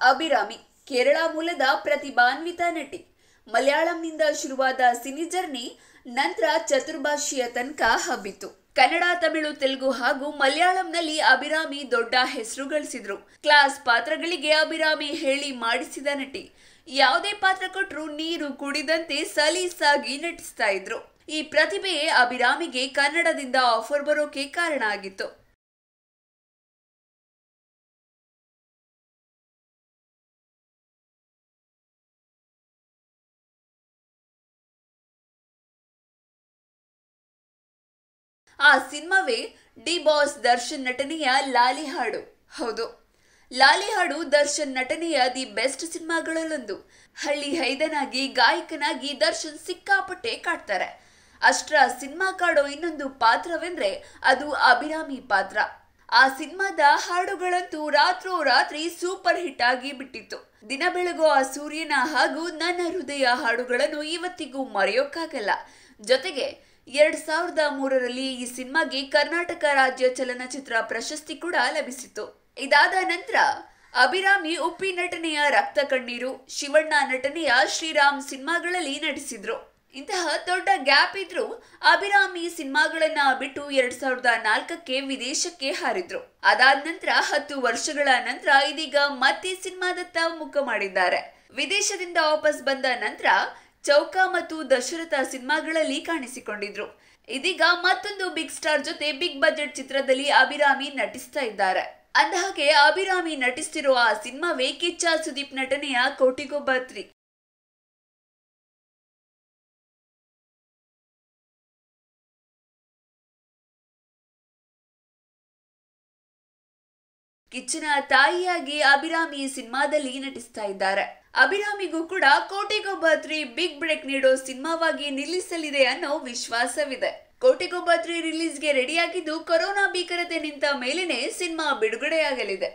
ಅಭಿರಾಮಿ, ಕೇರಳ ಮೂಲದ ಪ್ರತಿಭಾನ್ವಿತ ನಟಿ. ಮಲಯಾಳಂನಿಂದ ಶುರುವಾದ ಸಿನಿ ಜರ್ನಿ ನಂತರ ಚತುರ್ಭಾಷೆಯ ತನಕ ಹಬ್ಬಿತು ಕನ್ನಡ, ತಮಿಳು, ತೆಲುಗು ಹಾಗೂ ಮಲಯಾಳಂನಲ್ಲಿ ಅಭಿರಾಮಿ ದೊಡ್ಡ ಹೆಸರು ಗಳಿಸಿದ್ರು. ಕ್ಲಾಸ್ ಪಾತ್ರಗಳಿಗೆ ಅಭಿರಾಮಿ ಹೇಳಿ ಮಾಡಿಸಿದ ನಟಿ. ಯಾವುದೇ ಪಾತ್ರ ಕೊಟ್ಟರು ನೀರು ಕುಡಿದಂತೆ ಸಲೀಸಾಗಿ ನಟಿಸ್ತಾ ಇದ್ರು. ಈ ಪ್ರತಿಭೆಯೇ ಅಭಿರಾಮಿಗೆ ಕನ್ನಡದಿಂದ ಆಫರ್ ಬರೋಕೆ ಕಾರಣ ಆಗಿತ್ತು. ಆ ಸಿನಿಮಾವೇ ಡಿ ಬಾಸ್ ದರ್ಶನ್ ನಟನೆಯ ಲಾಲಿ ಹಾಡು ಹೌದು. ಲಾಲಿ ಹಾಡು ದರ್ಶನ್ ನಟನೆಯ ದಿ ಬೆಸ್ಟ್ ಸಿನಿಮಾಗಳಲ್ಲೊಂದು. ಹಳ್ಳಿ ಹೈದನಾಗಿ ಗಾಯಕನಾಗಿ ದರ್ಶನ್ ಸಿಕ್ಕಾಪಟ್ಟೆ ಕಾಡ್ತಾರೆ. ಅಷ್ಟರ ಸಿನಿಮಾ ಕಾಡೋ ಇನ್ನೊಂದು ಪಾತ್ರವೆಂದ್ರೆ ಅದು ಅಭಿರಾಮಿ ಪಾತ್ರ. ಆ ಸಿನಿಮಾದ ಹಾಡುಗಳಂತೂ ರಾತ್ರೋ ರಾತ್ರಿ ಸೂಪರ್ ಹಿಟ್ ಆಗಿ ಬಿಟ್ಟಿತ್ತು. ದಿನ ಬೆಳಗೋ ಆ ಸೂರ್ಯನ ಹಾಗೂ ನನ್ನ ಹೃದಯ ಹಾಡುಗಳನ್ನು ಇವತ್ತಿಗೂ ಮರೆಯೋಕ್ಕಾಗಲ್ಲ. ಜೊತೆಗೆ ಎರಡ್ ಸಾವಿರದ ಮೂರರಲ್ಲಿ ಈ ಸಿನಿಮಾಗೆ ಕರ್ನಾಟಕ ರಾಜ್ಯ ಚಲನಚಿತ್ರ ಪ್ರಶಸ್ತಿ ಕೂಡ ಲಭಿಸಿತು ಇದಾದ ನಂತರ ಅಭಿರಾಮಿ ಉಪ್ಪಿ ನಟನೆಯ ರಕ್ತ ಕಣ್ಣೀರು, ಶಿವಣ್ಣ ನಟನೆಯ ಶ್ರೀರಾಮ್ ಸಿನಿಮಾಗಳಲ್ಲಿ ನಟಿಸಿದ್ರು. ಇಂತಹ ದೊಡ್ಡ ಗ್ಯಾಪ್ ಇದ್ರೂ ಅಭಿರಾಮಿ ಸಿನಿಮಾಗಳನ್ನ ಬಿಟ್ಟು ಎರಡ್ ಸಾವಿರದ ನಾಲ್ಕಕ್ಕೆ ವಿದೇಶಕ್ಕೆ ಹಾರಿದ್ರು. ಅದಾದ ನಂತರ ಹತ್ತು ವರ್ಷಗಳ ನಂತರ ಇದೀಗ ಮತ್ತೆ ಸಿನಿಮಾದತ್ತ ಮುಖ ಮಾಡಿದ್ದಾರೆ. ವಿದೇಶದಿಂದ ವಾಪಸ್ ಬಂದ ನಂತರ ಚೌಕ ಮತ್ತು ದಶರಥ ಸಿನಿಮಾಗಳಲ್ಲಿ ಕಾಣಿಸಿಕೊಂಡಿದ್ರು. ಇದೀಗ ಮತ್ತೊಂದು ಬಿಗ್ ಸ್ಟಾರ್ ಜೊತೆ ಬಿಗ್ ಬಜೆಟ್ ಚಿತ್ರದಲ್ಲಿ ಅಭಿರಾಮಿ ನಟಿಸ್ತಾ ಇದ್ದಾರೆ. ಅಂದಹಾಗೆ ಅಭಿರಾಮಿ ನಟಿಸ್ತಿರುವ ಆ ಸಿನಿಮಾವೇ ಕಿಚ್ಚ ಸುದೀಪ್ ನಟನೆಯ ಕೋಟಿಗೊಬ್ಬ ತ್ರಿ ಕಿಚ್ಚನ ತಾಯಿಯಾಗಿ ಅಭಿರಾಮಿ ಸಿನಿಮಾದಲ್ಲಿ ನಟಿಸ್ತಾ ಇದ್ದಾರೆ. ಅಭಿರಾಮಿಗೂ ಕೂಡ ಕೋಟೆಗೊಬ್ಬ ತ್ರೀ ಬಿಗ್ ಬ್ರೇಕ್ ನೀಡೋ ಸಿನಿಮಾವಾಗಿ ನಿಲ್ಲಿಸಲಿದೆ ಅನ್ನೋ ವಿಶ್ವಾಸವಿದೆ. ಕೋಟೆಗೊಬ್ಬ ತ್ರೀ ರಿಲೀಸ್ಗೆ ರೆಡಿಯಾಗಿದ್ದು ಕೊರೋನಾ ಭೀಕರತೆ ನಿಂತ ಮೇಲೇನೆ ಸಿನಿಮಾ ಬಿಡುಗಡೆಯಾಗಲಿದೆ.